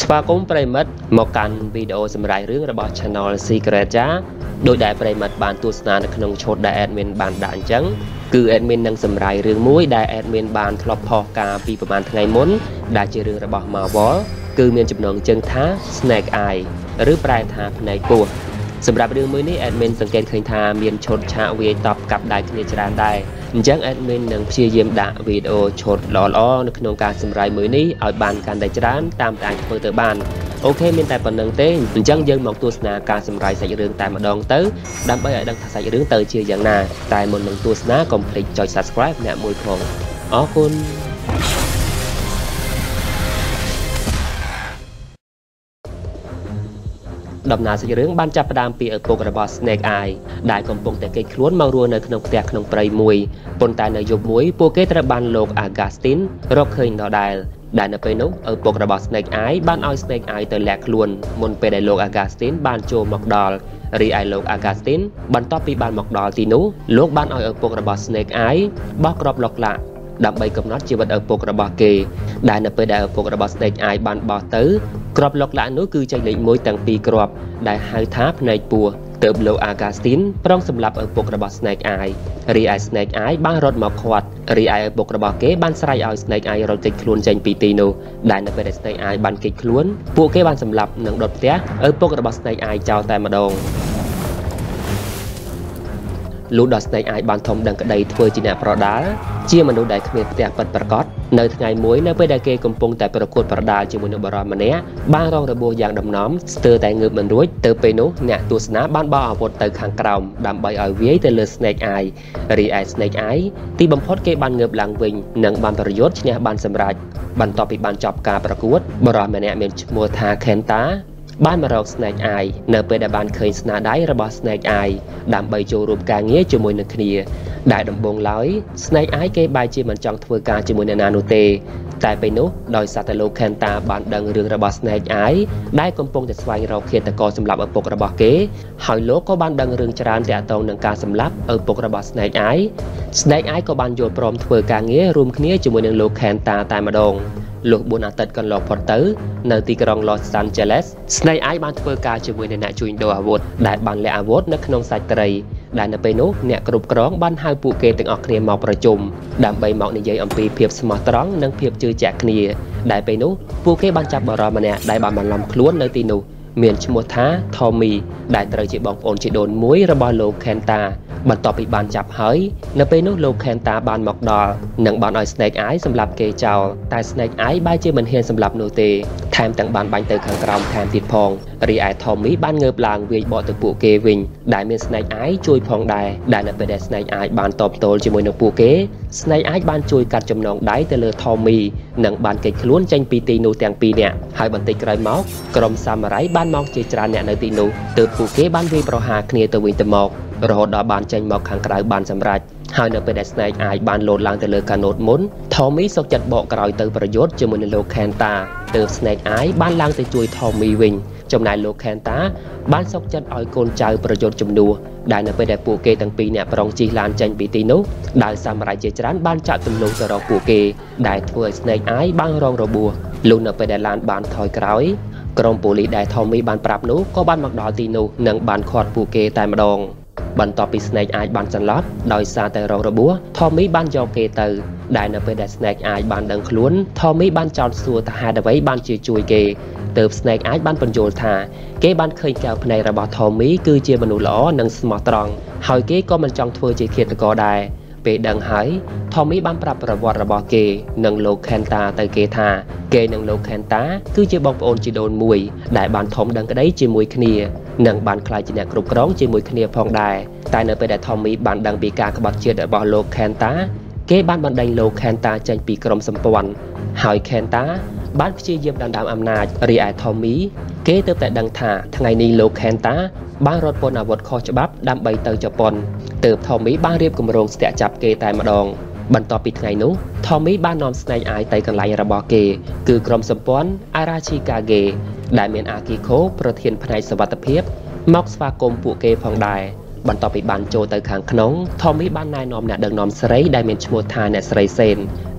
ស្វាគមន៍ប្រិមិត្តមកកាន់វីដេអូសម្រាប់រឿងរបស់ Channel Secret ចាដោយដែលប្រិមិត្តបានទស្សនានៅក្នុងឈុតដែល admin បានដាក់អញ្ចឹងគឺ admin នឹងសម្រាយរឿងមួយដែល admin បានធ្លាប់ផុសកាលពីប្រហែលថ្ងៃមុនដែលជារឿងរបស់ Marvel គឺមានចំណងជើងថា Snake Eye ឬប្រែថាភ្នែកពស់សម្រាប់រឿងមួយនេះ admin សង្កេតឃើញថាមានឈុតឆាកវាយតបកាប់ដៃគ្នាច្រើនដែរ អញ្ចឹង admin នឹងព្យាយាមដាក់វីដេអូឈុតល្អៗនៅក្នុងការសម្រាយមួយនេះឲ្យបានកាន់តែច្រើនតាមតែអាចធ្វើទៅបានអូខេមានតែប៉ុណ្្នឹងទេអញ្ចឹងយើងមកទស្សនាការសម្រាយសាច់រឿងតែម្ដងទៅដើម្បីឲ្យដឹងថាសាច់រឿងទៅជាយ៉ាងណាតែមុននឹងទស្សនាកុំភ្លេចចុច Subscribe អ្នកមួយផងអរគុណ ដំណើរសាច់រឿងបានចាប់ផ្ដើមពីឪពុករបស់ Snake Eye ដែលកំពុងតែគេចខ្លួនមករស់នៅក្នុងផ្ទះក្នុងព្រៃមួយប៉ុន្តែនៅយប់មួយពួកគេត្រូវបានលោក Augustin រកឃើញដដែលដែលនៅពេលនោះឪពុករបស់ Snake Eye បានឲ្យ Snake Eye ទៅលាក់ខ្លួនមុនពេលដែលលោក Augustin បានចូលមកដល់រីឯលោក Augustin បន្ទាប់ពីបានមកដល់ទីនោះលោកបានឲ្យឪពុករបស់ Snake Eye បោះគ្រាប់ឡុកឡាក់ ដើម្បីកំណត់ជីវិតឪពុករបស់គេដែលនៅពេលដែលឪពុករបស់ Snake Eye បានបោះទៅគ្រាប់ឡុកឡាក់នោះគឺចែកលេខ1ទាំងពីរគ្រាប់ដែលហៅថាភ្នែកពស់ទើបលោក Augustin ប្រងសម្លាប់ឪពុករបស់ Snake Eye រីឯ Snake Eye បានរត់មកខាត់រីឯឪពុករបស់គេបានស្រែកឲ្យ Snake Eye រត់គេចខ្លួនចេញពីទីនោះដែលនៅពេលដែល Snake Eye បានគេចខ្លួនពួកគេបានសម្លាប់និងដុតផ្ទះឪពុករបស់ Snake Eye ចោលតែម្ដង លុះដល់ Snake Eye បានធំដឹងក្តីធ្វើជាអ្នកប្រដាល់ជាមនុស្សដែលគ្មានផ្ទះពិតប្រាកដនៅថ្ងៃមួយនៅពេលដែលគេកំពុងតែប្រកួតប្រដាល់ជាមួយនឹងបរិសម្នាក់បានរងរបួសយ៉ាងដំណំស្ទើរតែងើបមិនរួចទៅពេលនោះអ្នកទស្សនាបានបោះអាវុធទៅខាងក្រោមដើម្បីឲ្យវាយទៅលើ Snake Eye រីឯ Snake Eye ទីបំផុតគេបានងើបឡើងវិញនិងបានប្រយុទ្ធឈ្នះបានសម្រេចបន្ទាប់ពីបានចប់ការប្រកួតបរិសម្នាក់មានឈ្មោះថា Kenta បានមករក Snake Eye នៅពេលដែលបានឃើញស្នាដៃរបស់ Snake Eye ដើម្បីចូលរួមការងារជាមួយនឹងគ្នា ដែលដំបូងឡើយ Snake Eye គេបែរជាមិនចង់ធ្វើការជាមួយអ្នកណានោះទេ តែពេលនោះដោយសារតែលោក Kenta បានដឹងរឿងរបស់ Snake Eye ដែលកំពុងតែស្វែងរកឃាតករសម្លាប់ឪពុករបស់គេហើយលោកក៏បានដឹងរឿងច្រើនទាក់ទងនឹងការសម្លាប់ឪពុករបស់ Snake Eye Snake Eye ក៏បានយល់ព្រមធ្វើការងាររួមគ្នាជាមួយនឹងលោក Kenta តែម្ដង លុះ4អាទិត្យកន្លងផុតទៅនៅទីក្រុង Los Angeles Snake Eye បានធ្វើការជាមួយនឹងអ្នកជួញដូរអាវុធដែលបានលាក់អាវុធនៅក្នុងសាច់ត្រីដែលនៅពេលនោះអ្នកគ្រប់គ្រងបានហៅពួកគេទាំងអស់គ្នាមកប្រជុំដើម្បីមកនិយាយអំពីភាពស្មោះត្រង់និងភាពជឿជាក់គ្នាដែលពេលនោះពួកគេបានចាប់បរិម្នាក់ដែលបានបន្លំខ្លួននៅទីនោះមានឈ្មោះថា Tommy ដែលត្រូវជាបងប្អូនជីដូនមួយរបស់លោក Kenta បន្ទាប់ពីបានចាប់ហើយនៅពេលនោះលោក Kenta បានមកដល់និងបានឲ្យ Snake Eye សម្លាប់គេចោលតែ Snake Eye បែរជាមិនហ៊ានសម្លាប់នោះទេថែមទាំងបានបាញ់ទៅខាងក្រោមថែមទៀតផងរីឯ Tommy បានងើបឡើងវាយបកទៅពួកគេវិញដែលមាន Snake Eye ជួយផងដែរដែលនៅពេលដែល Snake Eye បានតបតល់ជាមួយនឹងពួកគេ Snake Eye បានជួយកាត់ចំណងដៃទៅលើ Tommy និងបានគេចខ្លួនចេញពីទីនោះទាំងពីរនាក់ហើយបន្តិចក្រោយមកក្រុមសាមរ៉ៃបានមកជាច្រើនអ្នកនៅទីនោះទើបពួកគេបានវាយប្រហារគ្នាទៅវិញទៅមក រហូតដល់បានចេញមកខាងក្រៅបានសម្រេចហើយនៅពេលដែល Snake អាចបានលោតឡើងទៅលើកាណូតមុន Tommy សុកចិត្តបកក្រោយទៅប្រយុទ្ធជាមួយនឹងលោក Kenta ទើប Snake Eye បានឡើងទៅជួយ Tommy វិញចំណែកលោក Kenta បានសុកចិត្តឲ្យកូនចៅប្រយុទ្ធជំនួសដែលនៅពេលដែលពួកគេទាំងពីរអ្នកប្រងជិះឡានចេញពីទីនោះដែលសាមរ៉ាយជាច្រើនបានចាក់ទម្លុះទៅរកពួកគេដែលធ្វើឲ្យ Snake Eye បានរងរបួសលុះនៅពេលដែលឡានបានថយក្រោយក្រុមប៉ូលីសដែល Tommy បានប្រាប់នោះក៏បានមកដល់ទីនោះនិងបានឃាត់ពួកគេតែម្ដង បន្ទាប់ពី Snake អាចបានចន្លប់ដោយសារតែរងរបួស Tommy បានយកគេទៅ ដែលនៅពេលដែល Snake អាចបានដឹងខ្លួន Tommy បានចោទសួរថាហេតុអ្វីបានជាជួយគេទើប Snake អាចបានបញ្យល់ថាគេបានឃើញកែវភ្នែករបស់ Tommy គឺជាមនុស្សល្អនិងស្មោះត្រង់ហើយគេក៏មិនចង់ធ្វើជាឃាតករដែរ ពេលដឹងហើយ Tommy បានប្រាប់ប្រវត្តិរបស់គេនិងលោក Kenta ទៅគេថាគេនិងលោក Kenta គឺជាបងប្អូនជីដូនមួយ ដែលបានធំដឹងក្តីជាមួយគ្នានិងបានក្លាយជាអ្នកគ្រប់គ្រងជាមួយគ្នាផងដែរតែនៅពេលដែល Tommy បានដឹងពីការក្បត់ជាតិរបស់លោក Kenta គេបានបណ្ដេញលោក Kenta ចេញពីក្រុមសម្ព័ន្ធហើយ Kenta បានព្យាយាមដណ្ដើមអំណាចរីឯ Tommy គេទើបតែដឹងថាថ្ងៃនេះលោក Kenta បានរត់ពន្ធអាវុធខុសច្បាប់ដើម្បីទៅជប៉ុនទើប Tommy បានរៀបគម្រោងស្ទាក់ចាប់គេតែម្ដងបន្ទាប់ពីថ្ងៃនោះ Tommy បាននាំ Snake Eye ទៅកន្លែងរបស់គេ គឺក្រុមសម្ព័ន្ធ Arachikage ដែលមាន Akiko ប្រធានផ្នែកសវត្ថភាពមកស្វាគមន៍ពួកគេផងដែរបន្ទាប់ពីបានចូលទៅខាងក្នុង Tommy បានណែនាំអ្នកដឹកនាំស្រីដែលមានឈ្មោះថាអ្នកស្រីសេន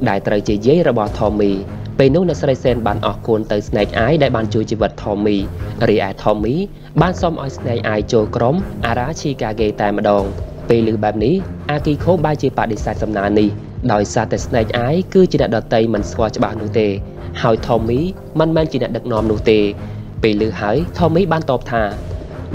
ដែលត្រូវជាយាយរបស់ Tommy ព ពេលនោះអ្នកស្រីសែនបានអរគុណទៅ Snake Eye ដែលបានជួយជីវិត Tommy រីឯ Tommy បានសុំឲ្យ Snake Eye ចូលក្រុម Arachikage តែម្ដង ពេលឮបែបនេះអាគីខូបែរជាបដិសេធសំណើនេះដោយសារតែ Snake Eye គឺជាអ្នកដតីមិនស្គាល់ច្បាស់នោះទេ ហើយ Tommy មិនមែនជាអ្នកដឹកនាំនោះទេ ពេលឮហើយ Tommy បានតបថា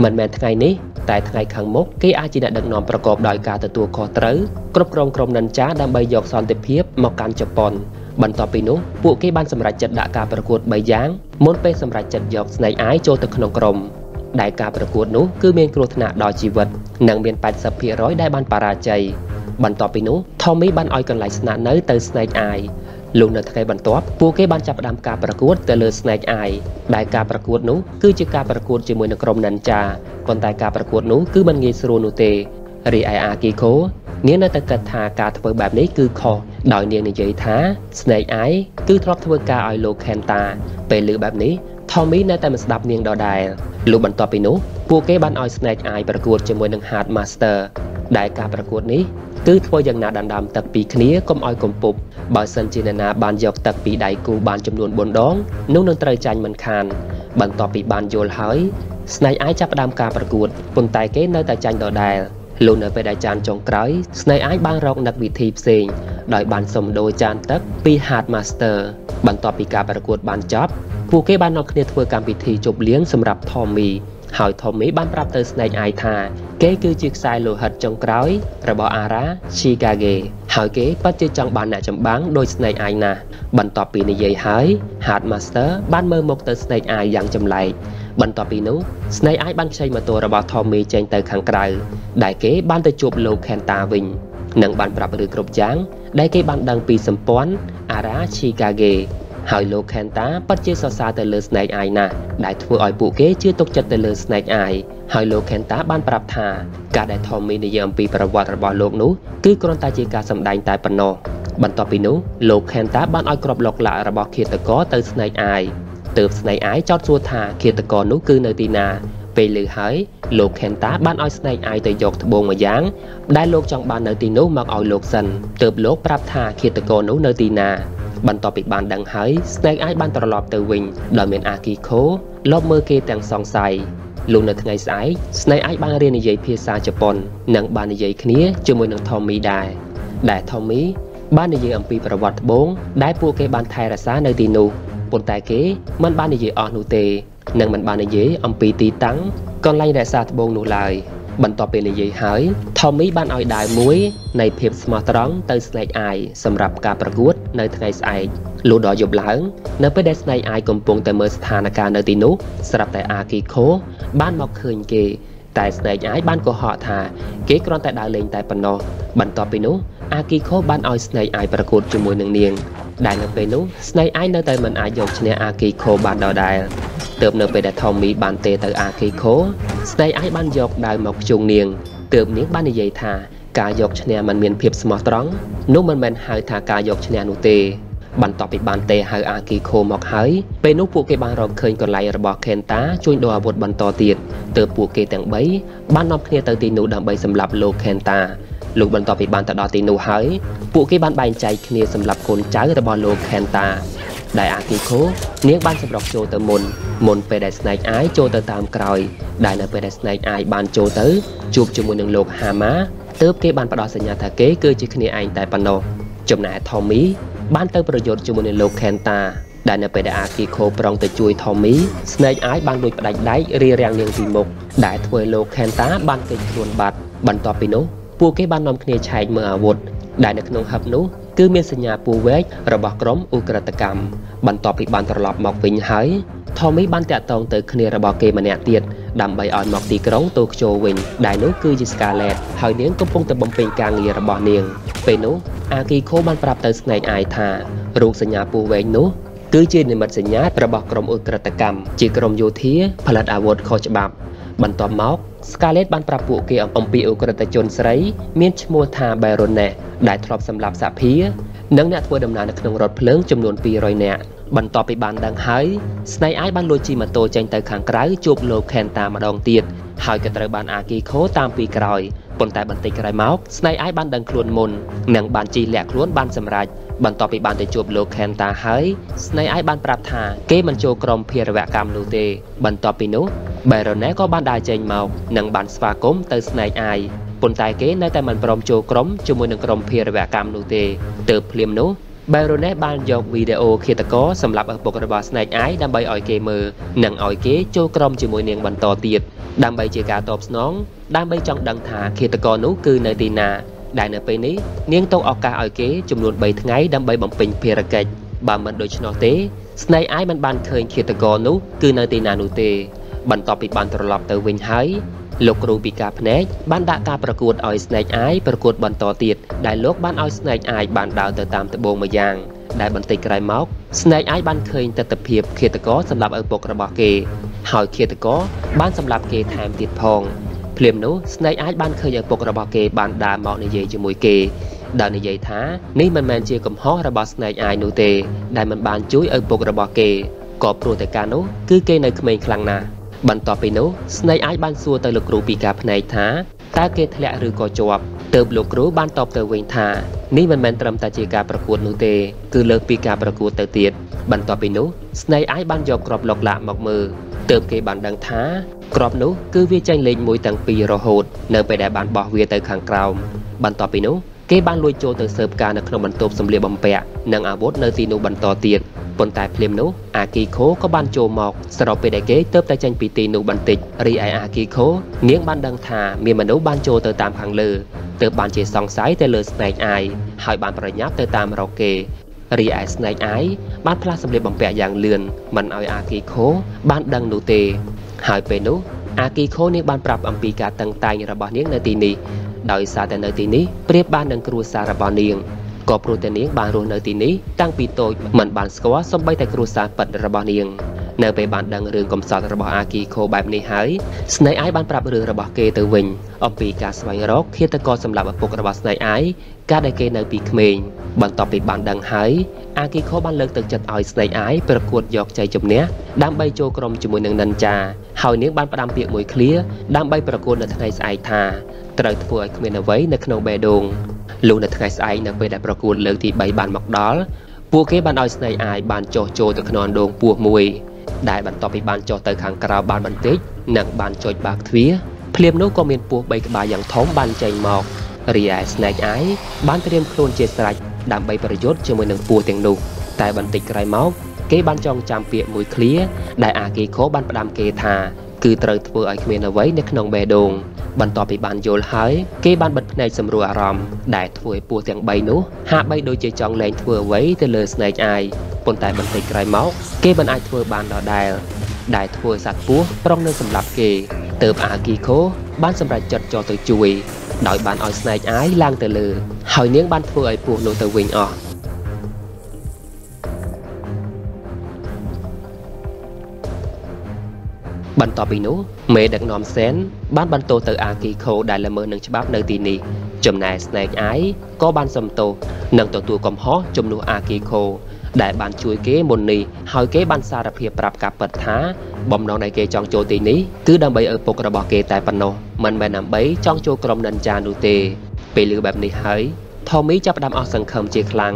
មិនមែនថ្ងៃនេះតែថ្ងៃខាងមុខគេអាចជាអ្នកដឹកនាំប្រកបដោយការទទួលខុសត្រូវគ្រប់គ្រងក្រុមនិនចាដើម្បីយកសន្តិភាពមកកាន់ជប៉ុន បន្ទាប់ពីនោះពួកគេបានសម្រេចចិត្តដាក់ការប្រកួត3យ៉ាងមុនពេលសម្រេចចិត្តយក Snake Eye ចូលទៅក្នុងក្រុមដែលការប្រកួតនោះគឺមានគ្រោះថ្នាក់ដល់ជីវិតនិងមាន80%ដែលបានបរាជ័យបន្ទាប់ពីនោះ Tommy បានឲ្យកន្លែងស្នាក់នៅទៅ Snake Eye លុះនៅថ្ងៃបន្ទាប់ពួកគេបានចាប់ផ្ដើមការប្រកួតទៅលើ Snake Eye ដែលការប្រកួតនោះគឺជាការប្រកួតជាមួយនឹងក្រុម Ninja ប៉ុន្តែការប្រកួតនោះគឺមិនងាយស្រួលនោះទេរីឯ Akiko នាងនៅតែគិតថាការធ្វើបែបនេះគឺខុសដោយនាងនិយាយថា Snake Eye គឺធ្លាប់ធ្វើការឲ្យលោក Kenta ពេលឮបែបនេះ Tommy នៅតែមិនស្ដាប់នាងដដែលលុះបន្ទាប់ពីនោះពួកគេបានឲ្យ Snake Eye ប្រកួតជាមួយនឹង Hard Master ដែលការប្រកួតនេះគឺធ្វើយ៉ាងណាដណ្ដើមទឹកពីគ្នាកុំឲ្យកំពប់បើសិនជាអ្នកណាបានយកទឹកពីដៃគូបានចំនួន4ដងនោះនឹងត្រូវចាញ់មិនខាន បន្ទាប់ពីបានយល់ហើយស្នេហ៍អាយចាប់ផ្ដើមការប្រកួតប៉ុន្តែគេនៅតែចាញ់ដដែល លោកនៅពេលដែលចានចុងក្រោយស្នេហ៍អាយបានរកនឹកវិធីផ្សេងដោយបានសុំដូរចានទឹកពី Hard Master បន្ទាប់ពីការប្រកួតបានចប់ពួកគេបាននាំគ្នាធ្វើកម្មវិធីជប់លៀងសម្រាប់ Tommy ហើយ Tommy បានប្រាប់ទៅ Snake Eye ថា គេគឺជាខ្សែលោហិតចុងក្រោយ របស់ Ara Shikage ហើយគេពិតជាចង់បានអ្នកចម្បាំងដោយ Snake Eye ណាស់បន្ទាប់ពីនិយាយហើយ Hard Master បានមើលមុខទៅ Snake Eye យ៉ាងចម្លែក បន្ទាប់ពីនោះ Snake Eye បានខ្ចីម៉ូតូរបស់ Tommy ចេញទៅខាងក្រៅដែលគេបានទៅជួបលោក Kenta វិញនិងបានប្រាប់រឿងគ្រប់យ៉ាងដែលគេបានដឹងពីសម្ព័ន្ធ Ara Shikage ហើយលោក Kenta ពិតជាសរសើរទៅលើ Snake Eye ណាស់ដែលធ្វើឲ្យពួកគេជឿទុកចិត្តទៅលើ Snake Eye ហើយលោក Kenta បានប្រាប់ថាការដែល Tommy និយាយអំពីប្រវត្តិរបស់លោកនោះគឺគ្រាន់តែជាការសម្ដែងតែប៉ុណ្ណោះបន្ទាប់ពីនោះលោក Kenta បានឲ្យក្របឡុកឡាក់របស់ឃាតករទៅ Snake Eye ទើប Snake Eye ចោទសួរថាឃាតករនោះគឺនៅទីណា ពេលលើហើយលោក Kenta បានឲ្យ Snake Eye ទៅយកត្បូងមួយយ៉ាង ដែលលោកចង់បាននៅទីនោះមកឲ្យលោកសិនទើបលោកប្រាប់ថាឃាតករនោះនៅទីណាបន្ទាប់ពីបានដឹងហើយ Snake Eye បានត្រឡប់ទៅវិញដោយមាន Akiko លបមើលគេទាំងសង្ស័យលុះនៅថ្ងៃស្អែក Snake Eye បានរៀននិយាយភាសាជប៉ុន និងបាននិយាយគ្នាជាមួយនឹង Tommy ដែរដែល Tommy បាននិយាយអំពីប្រវត្តិត្បូងដែលពួកគេបានថែរក្សានៅទីនោះ ប៉ុន្តែគេមិនបាននិយាយអស់នោះទេនិងមិនបាននិយាយអំពីទីតាំងកន្លែងរក្សាត្បូងនោះឡើយបន្ទាប់ពេលនិយាយហើយ Tommy បានឲ្យដាវមួយនៃភាពស្មោះត្រង់ទៅ Snake Eye សម្រាប់ការប្រកួតនៅថ្ងៃស្អែកលុះដល់យប់ឡើងនៅពេលដែល Snake Eye កំពុងតែមើលស្ថានភាពនៅទីនោះស្រាប់តែ Akiko បានមកឃើញគេតែ Snake Eye បានកុហកថាគេគ្រាន់តែដើរលេងតែប៉ុណ្ណោះបន្ទាប់ពីនោះ Akiko បានឲ្យ Snake Eye ប្រកួតជាមួយនឹងនាង ដែលនៅពេលនោះ Snake Eye នៅតែមិនអាចយកឈ្នះ Akiko បានដដែលទើបនៅពេលដែល Tommy បានទេទៅ Akiko Snake Eye បានយកដាវមកខ្ជុងនាងទើបនាងបាននិយាយថាការយកឈ្នះมันមានភាពស្មោះត្រង់នោះមិនមែនហៅថាការយកឈ្នះនោះទេបន្ទាប់ពីបានទេហៅអាគីខូមកហើយពេលនោះពួកគេបានរកឃើញកន្លែងរបស់ Kenta ជួញដូរអាវុធបន្តទៀតទើបពួកគេទាំង3បាននាំគ្នាទៅទីនោះដើម្បីសម្លាប់លោក Kenta លោកបន្ទាប់ពីបានទៅដល់ទីនោះហើយពួកគេបានបែងចែកគ្នាសម្រាប់កូនចៅរបស់លោក Kenta ដែលអាគីខូនាងបានសម្រុកចូលទៅមុនមុនពេលដែល Snake Eye ចូលទៅតាមក្រោយដែលនៅពេលដែល Snake Eye បានចូលទៅជួបជាមួយនឹងលោក Hama ទើបគេបានផ្ដល់សញ្ញាថាគេគឺជាគ្នាឯងតែប៉ុណ្ណោះចំណែក Tommy បានទៅប្រយុទ្ធជាមួយនឹងលោក Kenta ដែលនៅពេលដែលអាគីខូប្រងទៅជួយ Tommy Snake Eye បានលួចផ្ដាច់ដៃរារាំងនាងពីមុខដែលធ្វើលោក Kenta បានគេចខ្លួនបាត់បន្ទាប់ពីនោះ ពួកគេបាននាំគ្នាឆែកមើលអាវុធដែលនៅក្នុងហឹបនោះគឺមានសញ្ញាពូវែករបស់ក្រុមឧក្រិដ្ឋកម្មបន្ទាប់ពីបានត្រឡប់មកវិញហើយ Tommy បានតាក់ទងទៅគ្នារបស់គេម្នាក់ទៀតដើម្បីឲ្យមកទីក្រុងតូក្យូវិញដែលនោះគឺជា Scarlett ហើយនាងកំពុងតែបំពេញការងាររបស់នាង ពេលនោះអាគីខូបានប្រាប់ទៅ Snake Eye ថារូបសញ្ញាពូវែងនោះគឺជានិមិត្តសញ្ញារបស់ក្រុមឧក្រិដ្ឋកម្មជាក្រុមយោធាផលិតអាវុធខុសច្បាប់ បន្ទាប់មក Scarlett បានប្រាប់ពួកគេអំពីអ ுக ្រិតជនស្រី មានឈ្មោះថា Baroness ដែលធ្លាប់សម្លាប់សាភានិងអ្នកធ្វើដំណើរនៅក្នុងរថភ្លើងចំនួន200នាក់បន្ទាប់ពីបានដឹងហើយ Snake Eye បានលួចជិះម៉ូតូចេញទៅខាងក្រៅជួបលោក Kenta ម្ដងទៀតហើយក៏ត្រូវបាន Akiko តាមពីក្រោយប៉ុន្តែបន្តិចក្រោយមក Snake Eye បានដឹងខ្លួនមុននិងបានជិះលាក់ខ្លួនបានសម្រេច បន្ទាប់ពីបានទៅជួបលោកខេនតាហើយស្នេហ៍អាយបានប្រាប់ថាគេមិនចូលក្រុមភារវកម្មនោះទេ បន្ទាប់ពីនោះបេរ៉ូណេក៏បានដើរចេញមកនិងបានស្វាគមន៍ទៅស្នេហ៍អាយប៉ុន្តែគេនៅតែមិនព្រមចូលក្រុមជាមួយនឹងក្រុមភារវកម្មនោះទេទើបភ្លាមនោះ Baroness បានយកវីដេអូឃាតករសម្រាប់ឪពុករបស់ Snake Eye ដើម្បីឲ្យគេមើលនិងឲ្យគេចូលក្រុមជាមួយនាងបន្តទៀតដើម្បីជាការតបស្នងដើម្បីចង់ដឹងថាឃាតករនោះគឺនៅទីណា ដែលនៅពេលនេះនាងទុកឱកាសឲ្យគេចំនួន3ថ្ងៃដើម្បីបំពេញភារកិច្ចបើមិនដូច្នោះទេ Snake Eye មិនបានឃើញឃាតករនោះគឺនៅទីណានោះទេ បន្ទាប់ពីបានត្រឡប់ទៅវិញហើយលោកគ្រូពីការភ្នែកបានដាក់ការប្រកួតឲ្យ Snake Eye ប្រកួតបន្តទៀតដែលលោកបានឲ្យ Snake Eye បានដើរទៅតាមត្បូងមួយយ៉ាងដែលបន្តិចក្រោយមក Snake Eye បានឃើញទស្សនវិជ្ជាឃាតករសម្រាប់ឪពុករបស់គេ ហើយឃាតករបានសម្រាប់គេថែមទៀតផង ភ្លាមនោះ Snake Eye បានឃើញឪពុករបស់គេបានដើរមកនិយាយជាមួយគេដែលនិយាយថានេះមិនមែនជាកំហុសរបស់ Snake Eye នោះទេ ដែលមិនបានជួយឪពុករបស់គេក៏ព្រោះតែការនោះគឺគេនៅក្មេងខ្លាំងណាស់បន្ទាប់ពីនោះស្នេហ៍អាចបានសួរទៅលោកគ្រូពីការភ្នែកថាតើគេធ្លាក់ឬក៏ជាប់ ទើបលោកគ្រូបានតបទៅវិញថានេះមិនមែនត្រឹមតែជាការប្រកួតនោះទេគឺលើកពីការប្រកួតទៅទៀតបន្ទាប់ពីនោះស្នេហ៍អាចបានយកក្របលុកឡាក់មកមើលទើបគេបានដឹងថាក្របនោះគឺវាចេញលេខ1ទាំងពីររហូត នៅពេលដែលបានបោះវាទៅខាងក្រោមបន្ទាប់ពីនោះ គេបានលួចចូលទៅស៊ើបការនៅក្នុងបន្ទប់សម្លៀកបំពាក់និងអាវុធនៅទីនោះបន្តទៀតប៉ុន្តែភ្លាមនោះអាគីខូក៏បានចូលមកស្របពេលដែលគេទៅតែចេញពីទីនោះបន្តិចរីឯអាគីខូនាងបានដឹងថាមានមនុស្សបានចូលទៅតាមខាងលើទើបបានជាសង្ស័យទៅលើ Snake Eye ហើយបានប្រញាប់ទៅតាមរកគេរីឯ Snake Eye បានផ្លាស់សម្លៀកបំពាក់យ៉ាងលឿនមិនឲ្យអាគីខូបានដឹងនោះទេ ហើយពេលនោះអាគីខូនាងបានប្រាប់អំពីការតឹងតែងរបស់នាងនៅទីនេះ ដោយសារតែនៅទីនេះប្រៀបបាននឹងគ្រួសាររបស់នាងក៏ព្រោះតែនាងបានរស់នៅទីនេះតាំងពីតូចមិនបានស្គាល់សូម្បីតែគ្រួសារពិតរបស់នាងនៅពេលបានដឹងរឿងកំសត់របស់អាគីខូបែបនេះហើយស្នេហ៍អាយបានប្រាប់រឿងរបស់គេទៅវិញអំពីការស្វែងរកឃាតករសម្រាប់ឪពុករបស់ស្នេហ៍អាយកាលដែលគេនៅពីក្មេងបន្ទាប់ពីបានដឹងហើយអាគីខូបានលើកទឹកចិត្តឲ្យស្នេហ៍អាយប្រកួតយកជ័យជំនះដើម្បីចូលក្រុមជាមួយនឹងនិនចាហើយនាងបានផ្ដាំពាក្យមួយឃ្លាដើម្បីប្រកួតនៅថ្ងៃស្អែកថា ត្រូវធ្វើឲ្យគ្មានអ្វីនៅក្នុងបេះដូងលុះនៅថ្ងៃស្អែកនៅពេលដែលប្រកួតលើកទី3បានមកដល់ពួកគេបានឲ្យស្នេហ៍អាយបានចុះចូលទៅក្នុងអណ្ដូងពោះមួយដែលបន្ទាប់ពីបានចុះទៅខាងក្រៅបានបន្តិចនិងបានចុចបាក់ទ្វារភ្លាមនោះក៏មានពស់3ក្បាលយ៉ាងធំបានចេញមករីឯ Snake Eye បានត្រៀមខ្លួនជាស្រេចដើម្បីប្រយុទ្ធជាមួយនឹងពស់ទាំងនោះតែបន្តិចក្រោយមកគេបានចងចាំពាក្យមួយឃ្លាដែលអាគីខូបានផ្ដាំគេថាគឺត្រូវធ្វើឲ្យគ្មានអ្វីនៅក្នុងបេះដូង បន្ទាប់ពីបានយល់ហើយគេបានបិទភ្នែកសម្រួលអារម្មណ៍ដែលធ្វើឲ្យពស់ទាំង3នោះហាក់បីដូចជាចង់លែងធ្វើអ្វីទៅលើ Snake Eye ប៉ុន្តែបន្តិចក្រោយមកគេមិនអាចធ្វើបានដដែលដែលធ្វើសត្វពស់ប្រុងនឹងសម្លាប់គេទើបអាគីខូបានសម្រេចចិត្តចុះទៅជួយដោយបានឲ្យ Snake Eye ឡើងទៅលើ ហើយនាងបានធ្វើឲ្យពស់នោះទៅវិញអស់បន្ទាប់ពីនោះមេដឹកនាំសែន បានបន្ទោសទៅអាគីខូដែលល្មើសនឹងច្បាប់នៅទីនេះចំណែក Snake Eye ក៏បានសំទោសនិងទទួលកំហុសជំនួសអាគីខូដែលបានជួយគេមុននេះហើយគេបានសារភាពប្រាប់កាពិតថាបំណងនៃគេចង់ចូលទីនេះគឺដើម្បីឪពុករបស់គេតែប៉ុណ្ណោះមិនមែនដើម្បីចង់ចូលក្រុមនិនចានោះទេ ពេលឮបែបនេះហើយ Tommy ចាប់ផ្ដើមអស់សង្ឃឹមជាខ្លាំង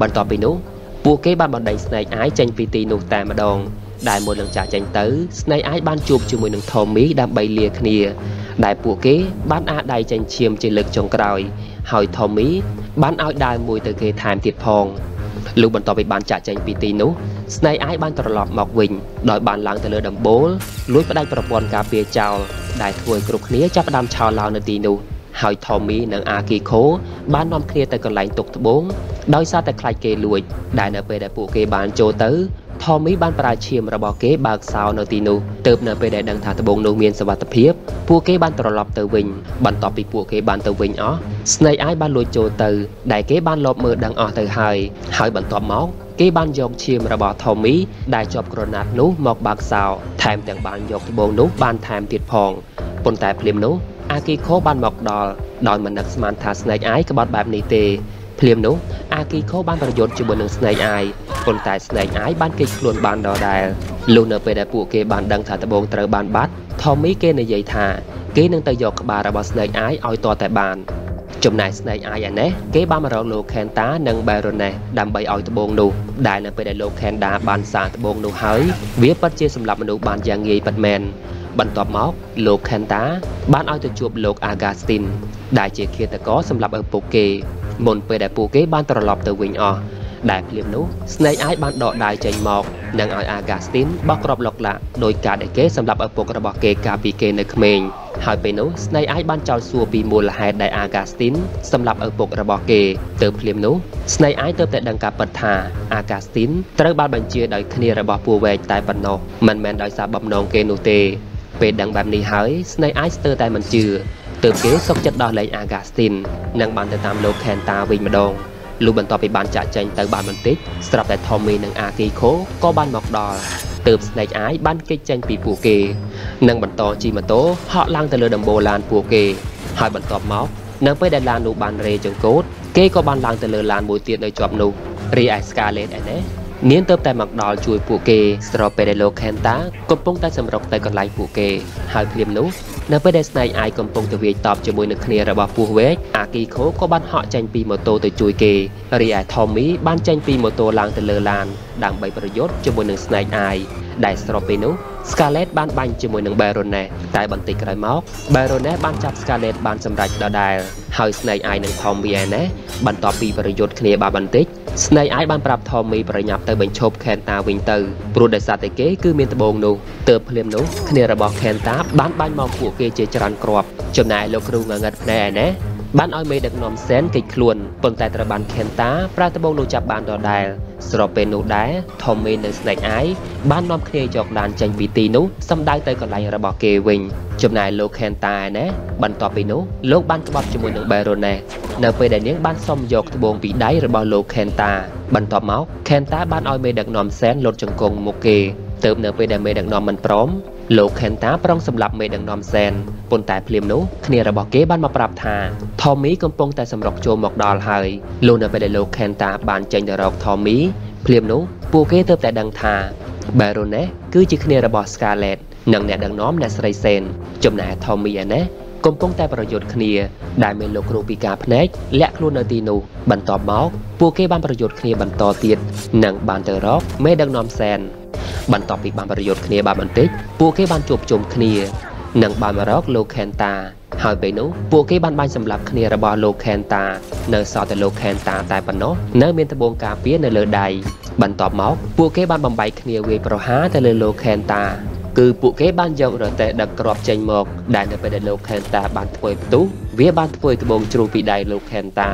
បន្ទាប់ពីនោះពួកគេបានបណ្ដេញ Snake Eye ចេញពីទីនោះតែម្ដង ដែលមុននឹងចាក់ចេញទៅស្នេហ៍អាចបានជួបជាមួយនឹង Tommy ដើម្បីលាគ្នា ដែលពួកគេបានអាដៃចេញឈាមជាលើកចុងក្រោយ ហើយ Tommy បានឲ្យដាវមួយទៅគេថែមទៀតផងលុះបន្ទាប់ពីបានចាក់ចេញពីទីនោះស្នេហ៍អាចបានត្រឡប់មកវិញដោយបានឡើងទៅលើដំបូលលួចផ្ដាច់ប្រព័ន្ធការពារចោលដែលធ្វើឲ្យគ្រប់គ្នាចាប់ផ្ដើមឆោឡោនៅទីនោះហើយ Tommy និង Akiko បាននាំគ្នាទៅកន្លែងទុកត្បូងដោយសារតែខ្លាចគេលួចដែលនៅពេលដែលពួកគេបានចូលទៅ Tommy បានប្រើឈាមរបស់គេបើកសោនៅទីនោះទើបនៅពេលដែលដឹងថាត្បូងនោះមានសុវត្ថិភាពពួកគេបានត្រឡប់ទៅវិញបន្ទាប់ពីពួកគេបានទៅវិញអស់ Snake Eye បានលួចចូលទៅ ដែលគេបានលបមើលដឹងអស់ទៅហើយហើយបន្ទាប់មកគេបានយកឈាមរបស់ Tommy ដែលជាប់ក្រណាត់នោះមកបើកសោថែមទាំងបានយកត្បូងនោះបានថែមទៀតផងប៉ុន្តែភ្លាមនោះអាគីខូបានមកដល់ដោយមិននឹកស្មានថា Snake Eye ក្បត់បែបនេះទេ ភ្លាមនោះអាគីខូបានប្រយុទ្ធជាមួយនឹង Snake Eye ប៉ុន្តែ Snake Eye បានគេចខ្លួនបានដដែលលុះនៅពេលដែលពួកគេបានដឹងថាត្បូងត្រូវបានបាត់ Tommy គេនិយាយថាគេនឹងទៅយកក្បាលរបស់ Snake Eye ឲ្យតតែបានចំណែក Snake Eye ឯនេះគេបានមករកលោក Kenta និង Baroness ដើម្បីឲ្យត្បូងនោះដែលនៅពេលដែលលោក Kenta បានសាត្បូងនោះហើយវាពិតជាសម្លាប់មនុស្សបានយ៉ាងងាយពិតមែនបន្ទាប់មកលោក Kenta បានឲ្យទៅជួបលោក Augustine ដែលជាឃាតករសម្រាប់ឪពុកគេ មុនពេលដែលពួកគេបានត្រឡប់ទៅវិញអស់ដែលភ្លាមនោះ Snake Eye បានដកដៃចេញមកនិងឲ្យ Augustine បោះគ្រាប់លុកឡាក់ដោយការដែលគេសម្រាប់ឪពុករបស់គេកាលពីគេនៅក្មេងហើយពេលនោះ Snake Eye បានចោទសួរពីមូលហេតុដែល Augustine សម្រាប់ឪពុករបស់គេទៅភ្លាមនោះ Snake Eye ទើបតែដឹងការពិតថា Augustine ត្រូវបានបញ្ជាដោយគ្នារបស់ពួកវែកតែប៉ុណ្ណោះមិនមែនដោយសារបំណងគេនោះទេពេលដឹងបែបនេះហើយ Snake Eye ស្ទើរតែមិនជឿ ទើបគេសុកចិត្តដោះលែង Augustine និងបានទៅតាមលោក Kenta វិញម្ដងលុះបន្ទាប់ពីបានចាក់ចែងទៅបានបន្តិចស្រាប់តែ Tommy និង Akiko ក៏បានមកដល់ទើប Snake Eye បានគេចចេញពីពួកគេនិងបន្តជិះម៉ូតូហក់ឡើងទៅលើដំបូលឡានពួកគេហើយបន្ទាប់មកនៅពេលដែលឡាននោះបានរេចង្កូតគេក៏បានឡើងទៅលើឡានមួយទៀតនៅជាប់នោះរីឯ Scarlett ឯនេះនាងទៅតែមកដល់ជួយពួកគេស្របពេលដែលលោក Kenta កំពុងតែសម្រុកទៅកន្លែងពួកគេហើយភ្លាមនោះ នៅពេលដែល Snake Eye កំពុងទៅវាយតបជាមួយនឹងគ្នារបស់ពស់វែក Akiko ក៏បានហក់ចេញពីម៉ូតូទៅជួយគេរីឯ Tommy បានចេញពីម៉ូតូឡើងទៅលើឡានដើម្បីប្រយុទ្ធជាមួយនឹង Snake Eye ដែលស្របពេលនោះ Scarlett បានបាញ់ជាមួយនឹង Baroness តែបន្តិចក្រោយមក Baroness បានចាប់ Scarlett បានសម្រេចដដែលហើយ Snake Eye និង Tommy ឯណេះបន្ទាប់ពីប្រយុទ្ធគ្នាបានបន្តិច Snake Eye បានប្រាប់ Tommy ប្រញាប់ទៅបញ្ឈប់ Kenta វិញទៅព្រោះដោយសារតែគេគឺមានត្បូងនោះទើបភ្លាមនោះគ្នារបស់ Kenta បានបាញ់មកពួកគេជាច្រើនគ្រាប់ចំណែកលោកគ្រូងងឹតភ្នែកឯណេះ បានឲ្យមេដឹកនាំសែនគេចខ្លួនប៉ុន្តែត្រូវបាន Kenta ប្រើត្បូងនោះចាប់បានដដែលស្របពេលនោះដែរ Tommy និង Snake Eye បាននាំគ្នាយកឡានចេញពីទីនោះសម្ដៅទៅកន្លែងរបស់គេវិញចំណែកលោក Kenta ឯណាបន្ទាប់ពីនោះលោកបានក្បត់ជាមួយនឹង Baroness នៅពេលដែលនាងបានសុំយកត្បូងពីដៃរបស់លោក Kenta បន្ទាប់មក Kenta បានឲ្យមេដឹកនាំសែនលុតជង្គង់មុខគេទើបនៅពេលដែលមេដឹកនាំមិនព្រម លោក Kenta ប្រុងសម្លាប់មេដឹកនាំសែនប៉ុន្តែភ្លាមនោះគ្នារបស់គេបានមកប្រាប់ថា Tommy កំពុងតែសម្រុកចូលមកដល់ហើយលោកនៅពេលដែលលោក Kenta បានចេញទៅរក Tommy ភ្លាមនោះពួកគេទើបតែដឹងថា Baroness គឺជាគ្នារបស់ Scarlett និងអ្នកដឹកនាំអ្នកស្រីសេនចំណែក Tommy ឯនេះ កំពុងតែប្រយុទ្ធគ្នាដែលមានលោកគ្រូពីការភ្នែកលាក់ខ្លួននៅទីនោះបន្ទាប់មកពួកគេបានប្រយុទ្ធគ្នាបន្តទៀតនិងបានទៅរកមេដឹកនាំសែនបន្ទាប់ពីបានប្រយុទ្ធគ្នាបានបន្តិចពួកគេបានជួបជុំគ្នានិងបានមករកលោក Kenta ហើយពេលនោះពួកគេបានបាញ់សម្លាប់គ្នារបស់លោក Kenta នៅសល់តែលោក Kenta តែប៉ុណ្ណោះនៅមានត្បូងការពារនៅលើដៃបន្ទាប់មកពួកគេបានបំបីគ្នាវាយប្រហារទៅលើលោក Kenta គឺពួកគេបានយករទេះដឹកគ្រាប់ចេញមកដែលនៅពេលដែលលោក Kenta បានធ្វើផ្ទុះវាបានធ្វើត្បូងជ្រុះពីដៃលោក Kenta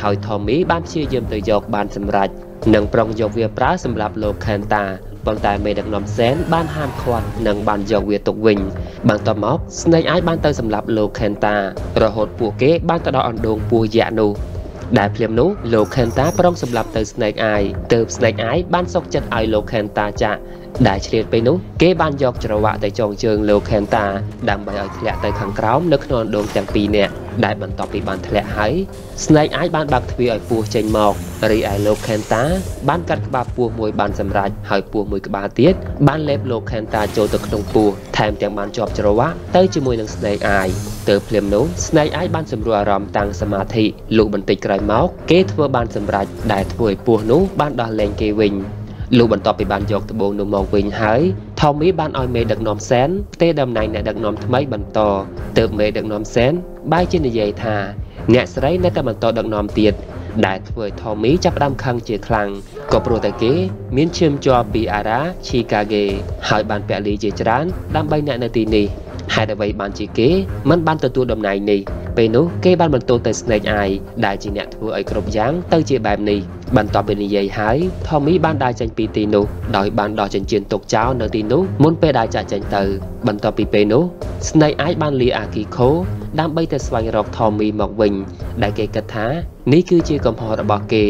ហើយ Tommy បានព្យាយាមទៅយកបានសម្រេចនិងប្រុងយកវាប្រើសម្រាប់លោក Kenta ប៉ុន្តែមេដឹកនាំសែនបានហាមឃាត់និងបានយកវាទុកវិញបន្ទាប់មក Snake Eye បានទៅសម្លាប់លោក Kenta រហូតពួកគេបានទៅដល់អណ្ដូងពស់យក្សនោះដែលភ្លាមនោះលោក Kenta ប្រុងសម្លាប់ទៅ Snake Eye ទើប Snake Eye បានសុកចិត្តឲ្យលោក Kenta ចាក់ ដែលឆ្លៀតពេលនោះគេបានយកច្រវាក់ទៅចងជើងលោក Kenta ដើម្បីឲ្យធ្លាក់ទៅខាងក្រោមនៅក្នុងអណ្ដូងទាំងពីរនាក់ដែលបន្ទាប់ពីបានធ្លាក់ហើយ Snake អាចបានបើកទ្វារឲ្យពស់ចេញមករីឯលោក Kenta បានកាត់ក្បាលពស់មួយបានសម្រេចហើយពស់មួយក្បាលទៀតបានលេបលោក Kenta ចូលទៅក្នុងពស់ថែមទាំងបានជាប់ច្រវាក់ទៅជាមួយនឹង Snake Eye ទៅភ្លាមនោះ Snake Eye បានសម្រួលអារម្មណ៍តាំងសមាធិលុះបន្តិចក្រោយមក គេធ្វើបានសម្រេចដែលធ្វើឲ្យពស់នោះបានដោះលែងគេវិញ លុះបន្ទាប់ពីបានយកត្បូងនោះមកវិញហើយ Tommy បានឲ្យមេដឹកនាំសែនផ្ទេរតំណែងអ្នកដឹកនាំថ្មីបន្តទើបមេដឹកនាំសែនបែរជានិយាយថាអ្នកស្រីនៅតែបន្តដឹកនាំទៀតដែលធ្វើឲ្យ Tommy ចាប់ផ្ដើមខឹងជាខ្លាំងក៏ព្រោះតែគេ មានឈាមជាប់ពី Ara Chicago ហើយបានពលីជាច្រើនដើម្បីអ្នកនៅទីនេះ ហេតុអ្វីបានជាគេមិនបានទទួលតំណែងនេះពេលនោះគេបានបន្ទោសទៅ Snake Eye ដែលជាអ្នកធ្វើឲ្យគ្រប់យ៉ាងទៅជាបែបនេះបន្ទាប់ពីនិយាយហើយ Tommy បានដើរចេញពីទីនោះដោយបានដោះចិញ្ចៀនទុកចោលនៅទីនោះមុនពេលដើរចាក់ចេញទៅ បន្ទាប់ពីពេលនោះ Snake Eye បានលា Akiko ដើម្បីទៅស្វែងរក Tommy មកវិញ ដែលគេគិតថានេះគឺជាកំហុសរបស់គេ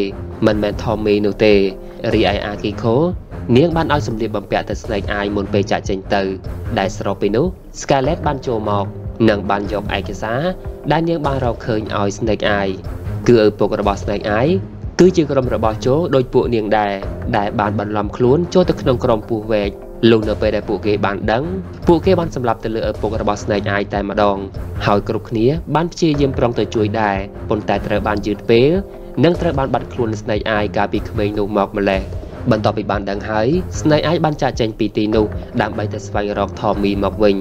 មិនមែន Tommy នោះទេរីឯ Akiko នាងបានឲ្យសម្លៀកបំពាក់ទៅ Snake Eye មុនពេលចាក់ចេញទៅ ដែលស្របពេលនោះ Scarlett បានចូលមកនិងបានយកឯកសារដែលនាងបានរកឃើញឲ្យ Snake Eye គឺឪពុករបស់ Snake Eye គឺជាក្រុមរបស់ជោដូចពួកនាងដែរដែលបានបន្លំខ្លួនចូលទៅក្នុងក្រុមពស់វែកលុះនៅពេលដែលពួកគេបានដឹងពួកគេបានសម្លាប់ទៅលើឪពុករបស់ Snake Eye តែម្ដង ហើយគ្រប់គ្នាបានព្យាយាមប្រងទៅជួយដែរប៉ុន្តែត្រូវបានយឺតពេលនិងត្រូវបានបាត់ខ្លួន Snake Eye កាលពីក្មេងនោះមកម្លេះ បន្ទាប់ពីបានដឹងហើយ Snake Eye បានចាកចេញពីទីនោះដើម្បីទៅស្វែងរក Tommy មកវិញ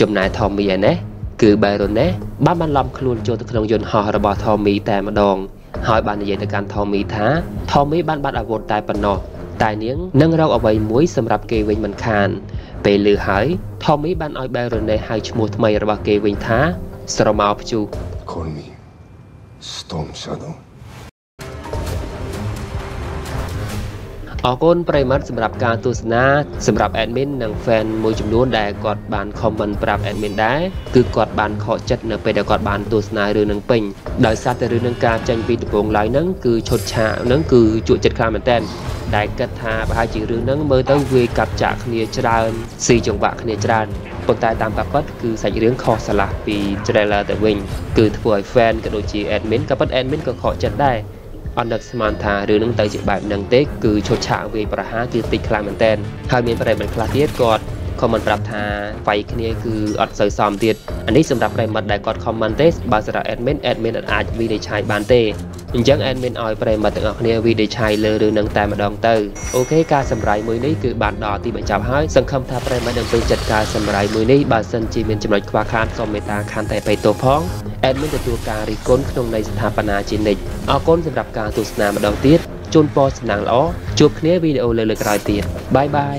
ចំណែក Tommy ឯនេះគឺ Baroness បានបានឡំខ្លួនចូលទៅក្នុងយន្តហោះរបស់ Tommy តែម្ដងហើយបាននិយាយទៅកាន់ Tommy ថា Tommy បានបាត់អាវុធតែប៉ុណ្ណោះតែនាងនឹងរកអ្វីមួយសម្រាប់គេវិញមិនខាន ពេលលឺហើយ Tommy បានឲ្យ Baroness ហៅឈ្មោះថ្មីរបស់គេវិញថាស្រមោលព្យុះ Call me Storm Shadow. អរគុណប្រិមត្តសម្រាប់ការទស្សនាសម្រាប់ admin និង fan មួយចំនួនដែលគាត់បាន comment ប្រាប់ admin ដែរគឺគាត់បានខកចិត្តនៅពេលដែលគាត់បានទស្សនារឿងនឹងពេញដោយសារតែរឿងនឹងការចាញ់ពីដំបូងឡើយហ្នឹងគឺឈុតឆាកហ្នឹងគឺជក់ចិត្តខ្លាំងមែនតើដែលគិតថាប្រហែលជារឿងហ្នឹងមើលទៅវាកាប់ចាក់គ្នាច្រើនស៊ីចង្វាក់គ្នាច្រើនប៉ុន្តែតាមការពិតគឺសាច់រឿងខុសឆ្លាស់ពី trailer ទៅវិញគឺធ្វើឲ្យ fan ក៏ដូចជា admin ក៏ពិត admin ក៏ខកចិត្តដែរ អត់នឹកស្មានថារឿងនឹងទៅជាបែបហ្នឹងទេគឺឈុតឆាកវាយប្រហារគឺតិចខ្លាំងមែនតើហើយមានប្រិយមិត្តខ្លះទៀតគាត់ comment ប្រាប់ថាវាយគ្នាគឺអត់សូវសមទៀតអានេះសម្រាប់ប្រិយមិត្តដែលគាត់ comment ទេបើសម្រាប់ admin admin អាចវិនិច្ឆ័យបានទេអញ្ចឹង admin ឲ្យប្រិយមិត្តទាំងអស់គ្នាវិនិច្ឆ័យលើរឿងនឹងតែម្ដងទៅអូខេការសម្រាយមួយនេះគឺបានដល់ទីបញ្ចប់ហើយសង្ឃឹមថាប្រិយមិត្តនឹងពេញចិត្តការសម្រាយមួយនេះបើសិនជាមានចំណុចខ្វះខាតសូមមេត្តាខន្តីអភ័យទោសផង admin ទទួលការរិះគន់ក្នុងន័យស្ថាបនាជានិច្ចអរគុណសម្រាប់ការទស្សនាម្ដងទៀតជូនពរសំណាងល្អជួបគ្នាវីដេអូលើលើក្រោយទៀតបាយបាយ